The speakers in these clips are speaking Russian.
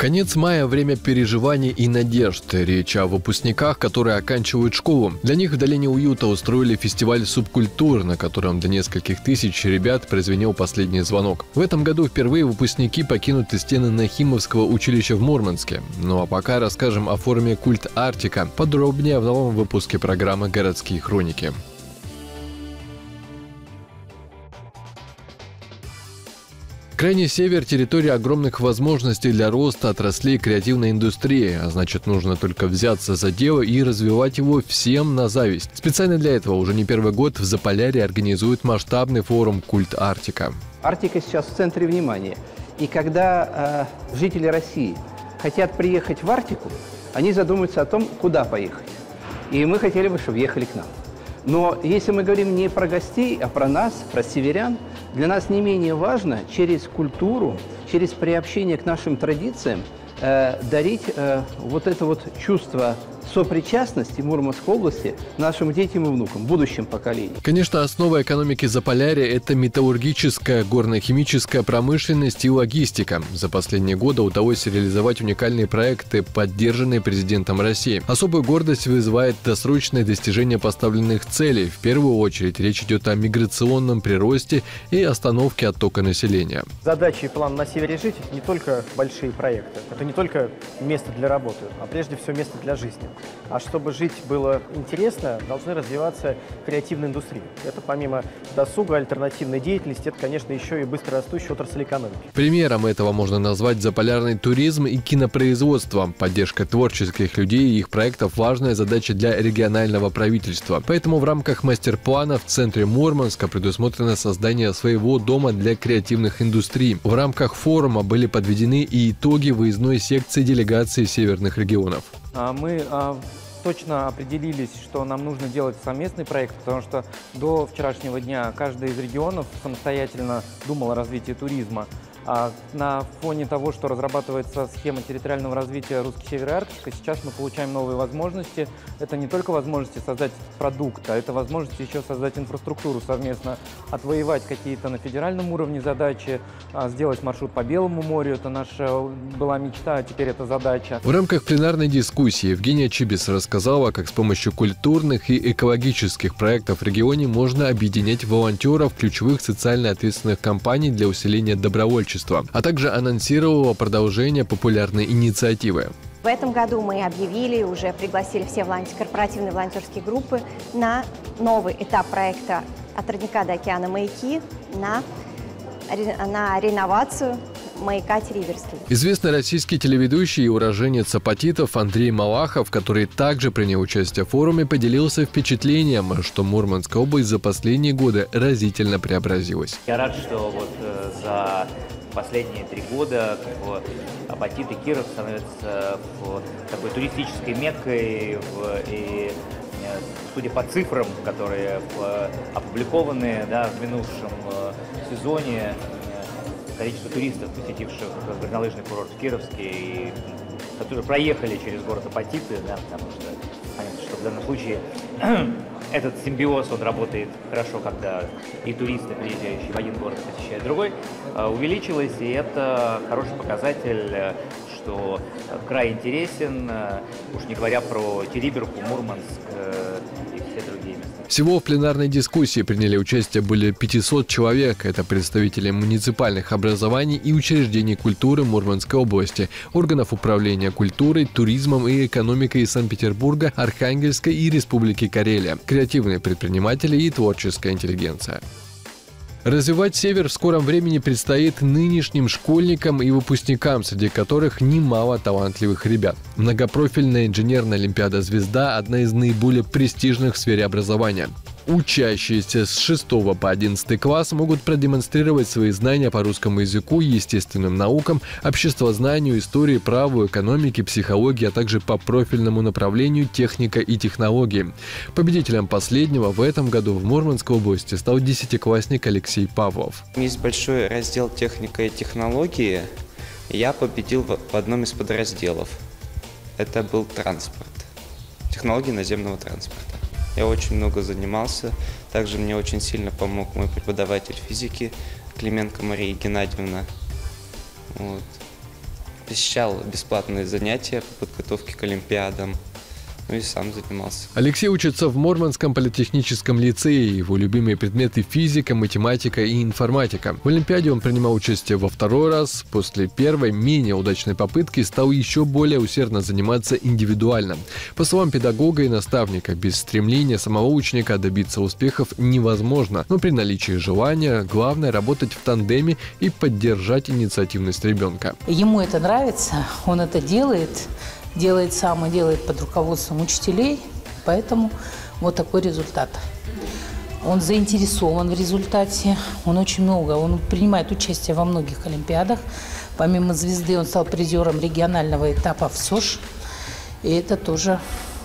Конец мая – время переживаний и надежд. Речь о выпускниках, которые оканчивают школу. Для них в долине уюта устроили фестиваль субкультур, на котором до нескольких тысяч ребят прозвенел последний звонок. В этом году впервые выпускники покинут стены Нахимовского училища в Мурманске. Ну а пока расскажем о форуме «Культ Арктика». Подробнее в новом выпуске программы «Городские хроники». Крайний север – территория огромных возможностей для роста отраслей креативной индустрии, а значит нужно только взяться за дело и развивать его всем на зависть. Специально для этого уже не первый год в Заполярье организует масштабный форум «Культ Арктика». Арктика сейчас в центре внимания. И когда э, жители России хотят приехать в Арктику, они задумываются о том, куда поехать. И мы хотели бы, чтобы ехали к нам. Но если мы говорим не про гостей, а про нас, про северян, для нас не менее важно через культуру, через приобщение к нашим традициям э, дарить э, вот это вот чувство сопричастности Мурманской области нашим детям и внукам, будущим поколениям. Конечно, основа экономики Заполярья – это металлургическая, горно-химическая промышленность и логистика. За последние годы удалось реализовать уникальные проекты, поддержанные президентом России. Особую гордость вызывает досрочное достижение поставленных целей. В первую очередь речь идет о миграционном приросте и остановке оттока населения. Задача и план на севере жить – это не только большие проекты, это не только место для работы, а прежде всего место для жизни. А чтобы жить было интересно, должны развиваться креативные индустрии. Это помимо досуга, альтернативной деятельности, это, конечно, еще и быстрорастущая отрасль экономики. Примером этого можно назвать заполярный туризм и кинопроизводство. Поддержка творческих людей и их проектов – важная задача для регионального правительства. Поэтому в рамках мастер-плана в центре Мурманска предусмотрено создание своего дома для креативных индустрий. В рамках форума были подведены и итоги выездной секции делегации северных регионов. А, мы а, точно определились, что нам нужно делать совместный проект, потому что до вчерашнего дня каждый из регионов самостоятельно думал о развитии туризма. А на фоне того, что разрабатывается схема территориального развития Русский Север Арктика, сейчас мы получаем новые возможности. Это не только возможности создать продукт, а это возможности еще создать инфраструктуру совместно, отвоевать какие-то на федеральном уровне задачи, а, сделать маршрут по Белому морю. Это наша была мечта, а теперь это задача. В рамках пленарной дискуссии Евгения Чибис рассказала, как с помощью культурных и экологических проектов в регионе можно объединять волонтеров ключевых социально ответственных компаний для усиления добровольчества общества, а также анонсировала продолжение популярной инициативы. В этом году мы объявили, уже пригласили все волонтер, корпоративные волонтерские группы на новый этап проекта «От родника до океана маяки» на, на реновацию маяка Териберский. Известный российский телеведущий и уроженец апатитов Андрей Малахов, который также принял участие в форуме, поделился впечатлением, что Мурманская область за последние годы разительно преобразилась. Я рад, что вот э, за последние три года в Апатит и Киров становятся такой туристической меккой в, и э, судя по цифрам, которые опубликованы да, в минувшем э, сезоне, э, количество туристов, посетивших горнолыжный курорт Кировский, которые проехали через город Апатиты, да, потому что понятно, что в данном случае этот симбиоз, он работает хорошо, когда и туристы, приезжающие в один город, посещают другой, э, увеличилось, и это хороший показатель, э, что край интересен, э, уж не говоря про Териберку, Мурманск Всего в пленарной дискуссии приняли участие более 500 человек. Это представители муниципальных образований и учреждений культуры Мурманской области, органов управления культурой, туризмом и экономикой Санкт-Петербурга, Архангельской и Республики Карелия, креативные предприниматели и творческая интеллигенция. Развивать Север в скором времени предстоит нынешним школьникам и выпускникам, среди которых немало талантливых ребят. Многопрофильная инженерная олимпиада «Звезда» – одна из наиболее престижных в сфере образования. Учащиеся с 6 по 11 класс могут продемонстрировать свои знания по русскому языку, естественным наукам, обществознанию, истории, праву, экономике, психологии, а также по профильному направлению техника и технологии. Победителем последнего в этом году в Мурманской области стал десятиклассник Алексей Павлов. Есть большой раздел техника и технологии. Я победил в одном из подразделов. Это был транспорт. Технологии наземного транспорта. Я очень много занимался. Также мне очень сильно помог мой преподаватель физики Клименко Мария Геннадьевна. Вот. посещал бесплатные занятия по подготовке к Олимпиадам ну и сам занимался. Алексей учится в Мормонском политехническом лицее. Его любимые предметы физика, математика и информатика. В Олимпиаде он принимал участие во второй раз. После первой, менее удачной попытки, стал еще более усердно заниматься индивидуально. По словам педагога и наставника, без стремления самого ученика добиться успехов невозможно. Но при наличии желания, главное работать в тандеме и поддержать инициативность ребенка. Ему это нравится, он это делает делает сам и делает под руководством учителей, поэтому вот такой результат. Он заинтересован в результате, он очень много, он принимает участие во многих олимпиадах. Помимо звезды он стал призером регионального этапа в СОЖ, и это тоже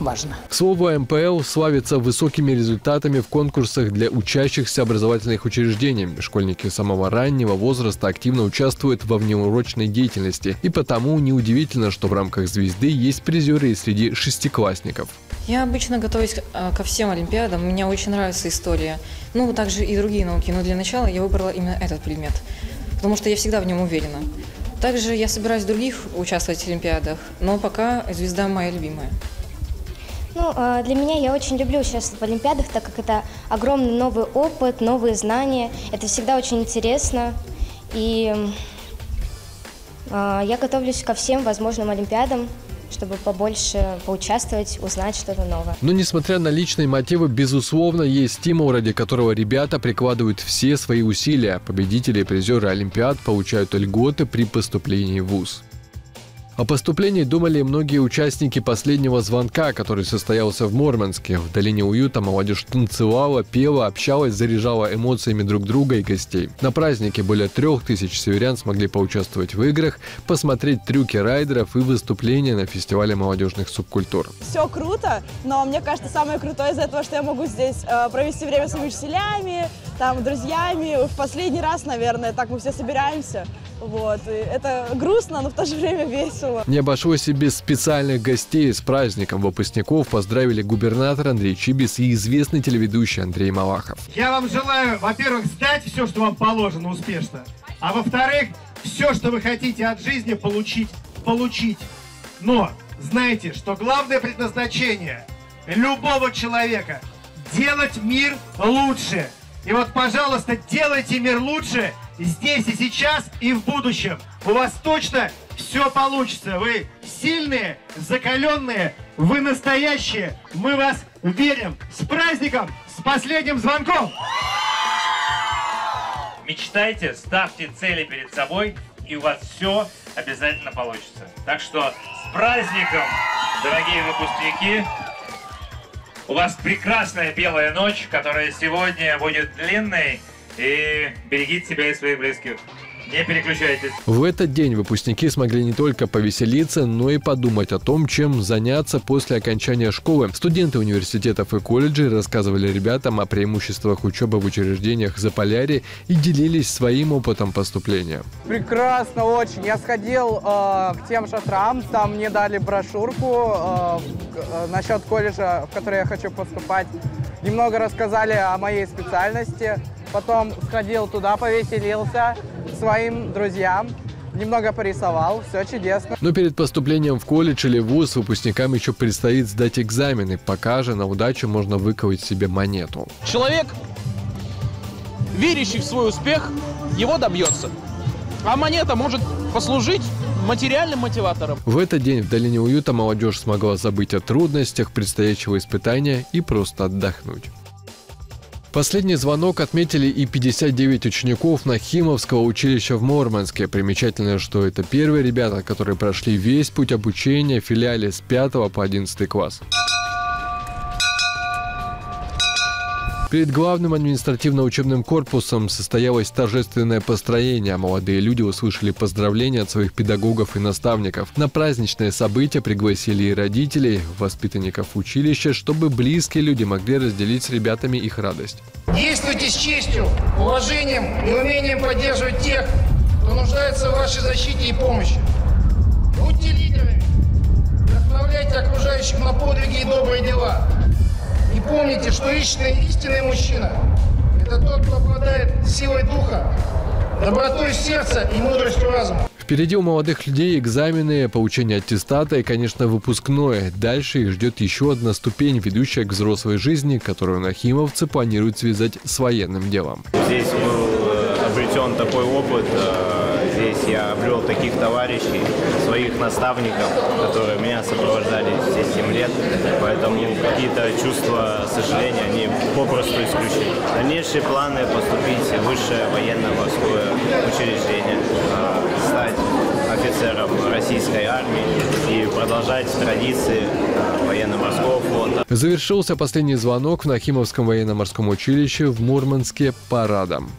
важно. Слово МПЛ славится высокими результатами в конкурсах для учащихся образовательных учреждений. Школьники самого раннего возраста активно участвуют во внеурочной деятельности. И потому неудивительно, что в рамках «Звезды» есть призеры и среди шестиклассников. Я обычно готовюсь а, ко всем олимпиадам. Мне очень нравится история. Ну, также и другие науки. Но для начала я выбрала именно этот предмет, потому что я всегда в нем уверена. Также я собираюсь в других участвовать в олимпиадах, но пока звезда моя любимая. Ну, а, для меня я очень люблю участвовать в Олимпиадах, так как это огромный новый опыт, новые знания. Это всегда очень интересно. И а, я готовлюсь ко всем возможным Олимпиадам чтобы побольше поучаствовать, узнать что-то новое. Но несмотря на личные мотивы, безусловно, есть стимул, ради которого ребята прикладывают все свои усилия. Победители и призеры Олимпиад получают льготы при поступлении в ВУЗ. О поступлении думали многие участники последнего звонка, который состоялся в Мурманске. В долине уюта молодежь танцевала, пела, общалась, заряжала эмоциями друг друга и гостей. На празднике более трех тысяч северян смогли поучаствовать в играх, посмотреть трюки райдеров и выступления на фестивале молодежных субкультур. Все круто, но мне кажется, самое крутое из этого, что я могу здесь э, провести время с учителями, там, друзьями. В последний раз, наверное, так мы все собираемся. Вот. И это грустно, но в то же время весело. Не обошлось и без специальных гостей. С праздником выпускников поздравили губернатор Андрей Чибис и известный телеведущий Андрей Малахов. Я вам желаю, во-первых, сдать все, что вам положено успешно, а во-вторых, все, что вы хотите от жизни получить, получить. Но знайте, что главное предназначение любого человека – делать мир лучше. И вот, пожалуйста, делайте мир лучше – здесь и сейчас, и в будущем. У вас точно все получится. Вы сильные, закаленные, вы настоящие. Мы вас верим. С праздником, с последним звонком! Мечтайте, ставьте цели перед собой, и у вас все обязательно получится. Так что с праздником, дорогие выпускники! У вас прекрасная белая ночь, которая сегодня будет длинной, и берегите себя и своих близких. Не переключайтесь. В этот день выпускники смогли не только повеселиться, но и подумать о том, чем заняться после окончания школы. Студенты университетов и колледжей рассказывали ребятам о преимуществах учебы в учреждениях Заполярья и делились своим опытом поступления. Прекрасно очень. Я сходил э, к тем шатрам, там мне дали брошюрку э, э, насчет колледжа, в который я хочу поступать. Немного рассказали о моей специальности. Потом сходил туда, повеселился своим друзьям, немного порисовал, все чудесно. Но перед поступлением в колледж или вуз выпускникам еще предстоит сдать экзамены. Пока же на удачу можно выковать себе монету. Человек, верящий в свой успех, его добьется. А монета может послужить материальным мотиватором. В этот день в Долине Уюта молодежь смогла забыть о трудностях предстоящего испытания и просто отдохнуть. Последний звонок отметили и 59 учеников Нахимовского училища в Мурманске. Примечательно, что это первые ребята, которые прошли весь путь обучения в филиале с 5 по 11 класс. Перед главным административно-учебным корпусом состоялось торжественное построение. Молодые люди услышали поздравления от своих педагогов и наставников. На праздничное событие пригласили и родителей, воспитанников училища, чтобы близкие люди могли разделить с ребятами их радость. Действуйте с честью, уважением и умением поддерживать тех, кто нуждается в вашей защите и помощи. Будьте лидерами, вдохновляйте окружающих на подвиги и добрые дела. Помните, что истинный, истинный мужчина – это тот, кто обладает силой духа, добротой сердца и мудростью разума. Впереди у молодых людей экзамены, получение аттестата и, конечно, выпускное. Дальше их ждет еще одна ступень, ведущая к взрослой жизни, которую нахимовцы планируют связать с военным делом. Здесь был э, обретен такой опыт, э, здесь я обрел таких товарищей, своих наставников, которые меня сопровождали все 7 лет, поэтому какие-то чувства сожаления, они попросту исключены. Дальнейшие планы поступить в высшее военно-морское учреждение, э, стать офицером российской армии и продолжать традиции военно-морского флота. Завершился последний звонок в Нахимовском военно-морском училище в Мурманске парадом.